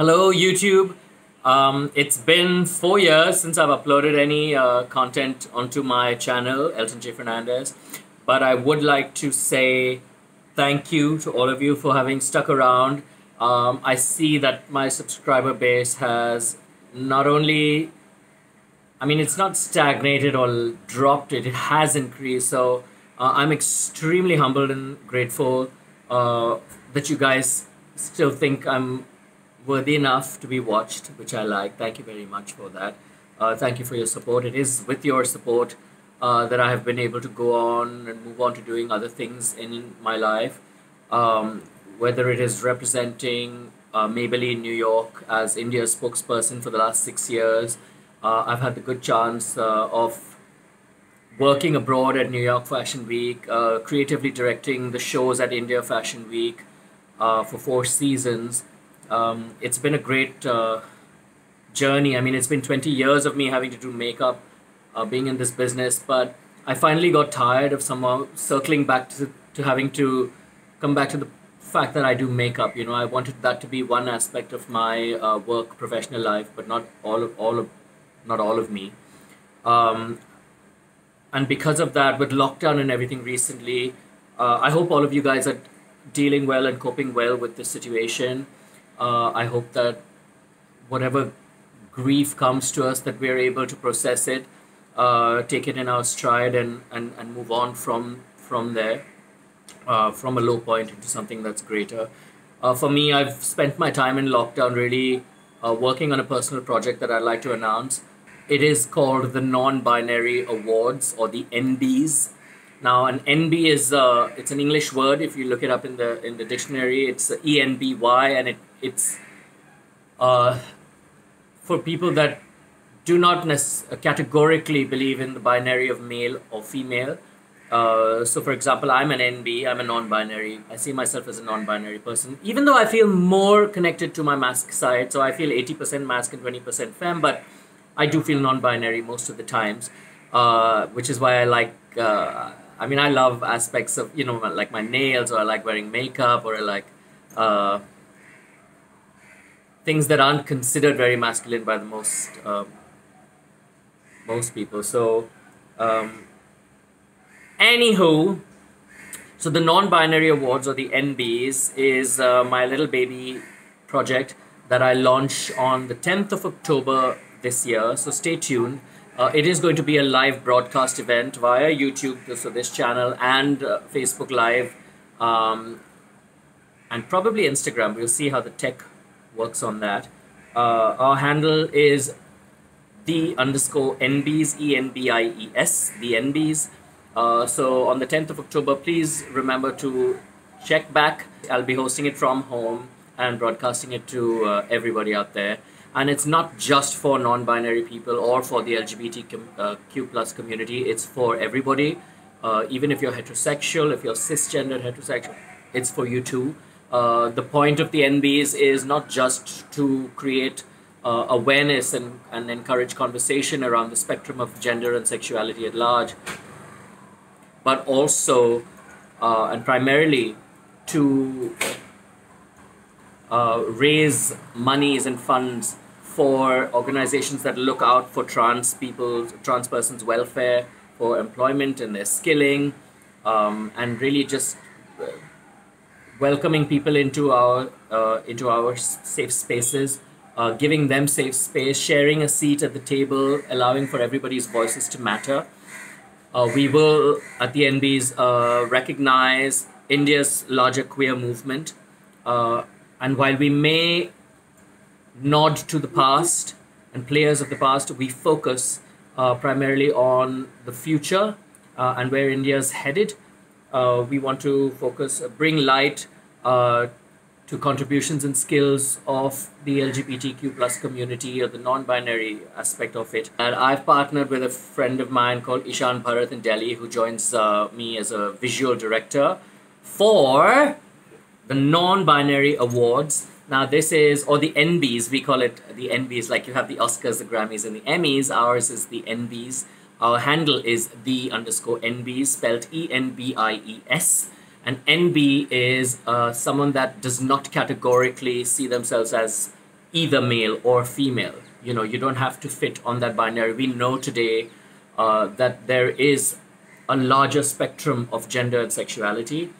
Hello, YouTube. Um, it's been four years since I've uploaded any uh, content onto my channel, Elton J. Fernandez. But I would like to say thank you to all of you for having stuck around. Um, I see that my subscriber base has not only, I mean, it's not stagnated or dropped, it it has increased. So uh, I'm extremely humbled and grateful uh, that you guys still think I'm worthy enough to be watched, which I like. Thank you very much for that. Uh, thank you for your support. It is with your support uh, that I have been able to go on and move on to doing other things in my life. Um, whether it is representing uh, Maybelline New York as India's spokesperson for the last six years, uh, I've had the good chance uh, of working abroad at New York Fashion Week, uh, creatively directing the shows at India Fashion Week for four seasons. Um, it's been a great uh, journey. I mean, it's been 20 years of me having to do makeup, uh, being in this business, but I finally got tired of somehow circling back to, to having to come back to the fact that I do makeup. You know, I wanted that to be one aspect of my uh, work, professional life, but not all of all of not all of me. Um, and because of that, with lockdown and everything recently, uh, I hope all of you guys are dealing well and coping well with the situation. Uh, I hope that whatever grief comes to us, that we're able to process it, uh, take it in our stride, and, and, and move on from from there, uh, from a low point into something that's greater. Uh, for me, I've spent my time in lockdown really uh, working on a personal project that I'd like to announce. It is called the Non-Binary Awards or the Enbies. Now, an enby is uh, it's an English word. If you look it up in the in the dictionary, it's E N B Y, and it it's uh, for people that do not categorically believe in the binary of male or female. Uh, so, for example, I'm an enby, I'm a non binary. I see myself as a non binary person, even though I feel more connected to my masc side. So, I feel 80% masc and 20% femme, but I do feel non binary most of the times, uh, which is why I like. Uh, I mean, I love aspects of, you know, like my nails, or I like wearing makeup, or I like uh, things that aren't considered very masculine by the most um, most people. So, um, anywho, so the non-binary awards or the Enbies is uh, my little baby project that I launch on the 10th of October this year. So stay tuned. Uh, it is going to be a live broadcast event via YouTube, so this channel and uh, Facebook Live, um, and probably Instagram. We'll see how the tech works on that. Uh, our handle is the underscore Enbies, E N B I E S, the Enbies. Uh, so on the 10th of October, please remember to check back. I'll be hosting it from home and broadcasting it to uh, everybody out there. And it's not just for non-binary people or for the LGBTQ uh, plus community. It's for everybody. Uh, even if you're heterosexual, if you're cisgendered heterosexual, it's for you too. Uh, the point of the Enbies is not just to create uh, awareness and, and encourage conversation around the spectrum of gender and sexuality at large, but also uh, and primarily to uh, raise monies and funds for organizations that look out for trans people, trans persons' welfare, for employment and their skilling, um, and really just welcoming people into our uh, into our safe spaces, uh, giving them safe space, sharing a seat at the table, allowing for everybody's voices to matter. Uh, we will at the Enbies uh, recognize India's larger queer movement, uh, and while we may nod to the past and players of the past, we focus uh, primarily on the future and where India's headed uh, we want to focus, uh, bring light uh, to contributions and skills of the LGBTQ plus community or the non-binary aspect of it. And I've partnered with a friend of mine called Ishan Bharat in Delhi who joins uh, me as a visual director for the non-binary awards. Now this is, or the Enbies, we call it the Enbies, like you have the Oscars, the Grammys, and the Emmys. Ours is the Enbies. Our handle is the underscore NB, spelled E N B I E S. And NB is uh, someone that does not categorically see themselves as either male or female. You know, you don't have to fit on that binary. We know today uh, that there is a larger spectrum of gender and sexuality.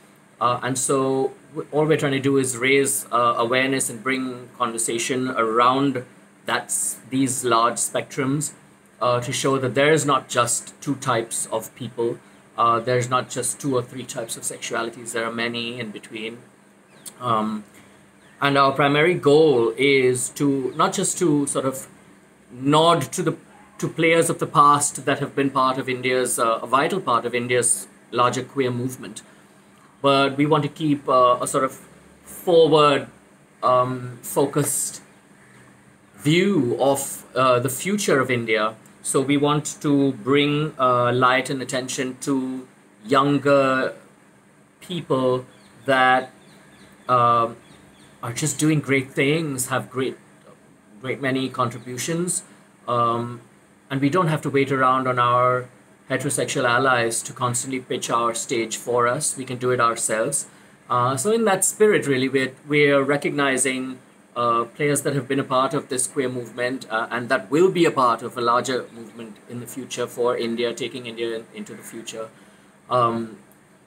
Uh, and so all we're trying to do is raise uh, awareness and bring conversation around that's these large spectrums uh, to show that there is not just two types of people. Uh, there's not just two or three types of sexualities. There are many in between. Um, and our primary goal is to not just to sort of nod to the to players of the past that have been part of India's uh, a vital part of India's larger queer movement, but we want to keep uh, a sort of forward um, focused view of uh, the future of India. So we want to bring uh, light and attention to younger people that uh, are just doing great things, have great, great many contributions, um, and we don't have to wait around on our heterosexual allies to constantly pitch our stage for us. We can do it ourselves. Uh, so in that spirit, really, we're we're recognizing uh, players that have been a part of this queer movement uh, and that will be a part of a larger movement in the future for India, taking India in, into the future. Um,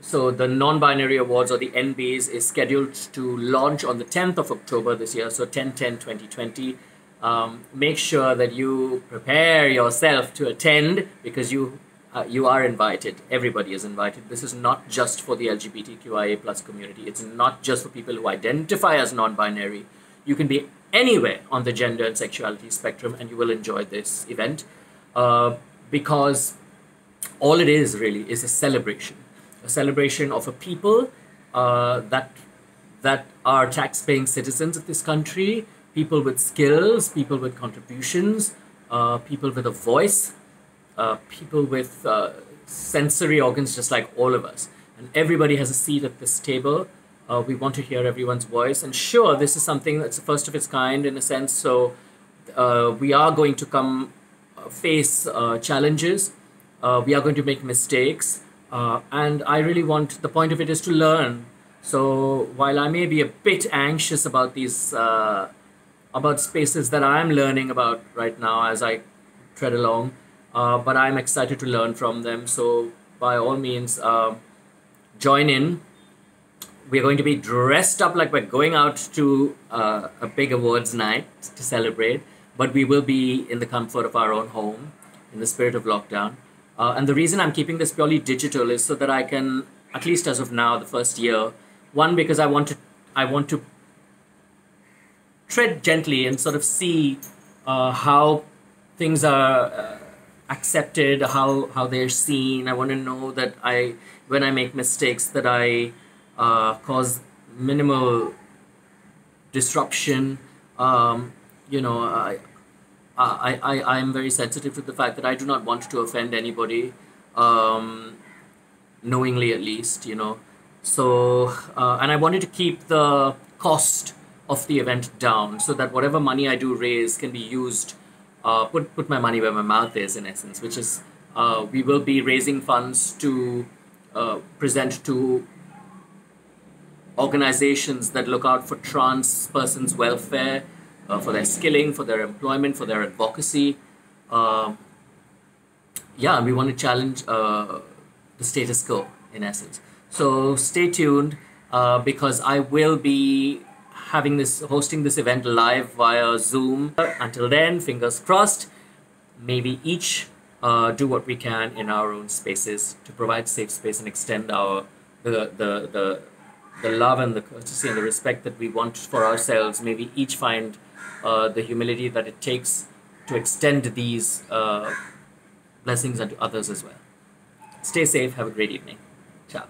so the non-binary awards or the Enbies is scheduled to launch on the 10th of October this year, so 10-10-2020. Um, make sure that you prepare yourself to attend because you uh, you are invited. Everybody is invited. This is not just for the LGBTQIA plus community. It's not just for people who identify as non-binary. You can be anywhere on the gender and sexuality spectrum, and you will enjoy this event uh, because all it is really is a celebration a celebration of a people uh, that that are tax-paying citizens of this country, people with skills, people with contributions, uh, people with a voice, uh, people with uh, sensory organs just like all of us. And everybody has a seat at this table. Uh, we want to hear everyone's voice. And sure, this is something that's the first of its kind in a sense. So uh, we are going to come face challenges. we are going to make mistakes. Uh, and I really want the point of it is to learn. So while I may be a bit anxious about these uh, about spaces that I'm learning about right now as I tread along, uh, but I'm excited to learn from them. So by all means, uh, join in. We're going to be dressed up like we're going out to uh, a big awards night to celebrate, but we will be in the comfort of our own home in the spirit of lockdown. Uh, and the reason I'm keeping this purely digital is so that I can, at least as of now, the first year, one because I want to, I want to tread gently and sort of see uh, how things are uh, accepted, how how they're seen. I want to know that I, when I make mistakes, that I uh, cause minimal disruption. Um, you know, I I, I, I am very sensitive to the fact that I do not want to offend anybody, um, knowingly at least, you know. So, uh, and I wanted to keep the cost of the event down so that whatever money I do raise can be used, uh, put, put my money where my mouth is, in essence, which is uh, we will be raising funds to uh, present to organizations that look out for trans persons' welfare uh, for their skilling, for their employment, for their advocacy. Uh, yeah, we want to challenge uh, the status quo in essence. So stay tuned uh, because I will be having this hosting this event live via Zoom. Until then, fingers crossed. Maybe each uh, do what we can in our own spaces to provide safe space and extend our the the the the love and the courtesy and the respect that we want for ourselves. Maybe each find uh, the humility that it takes to extend these uh, blessings unto others as well. Stay safe. Have a great evening. Ciao.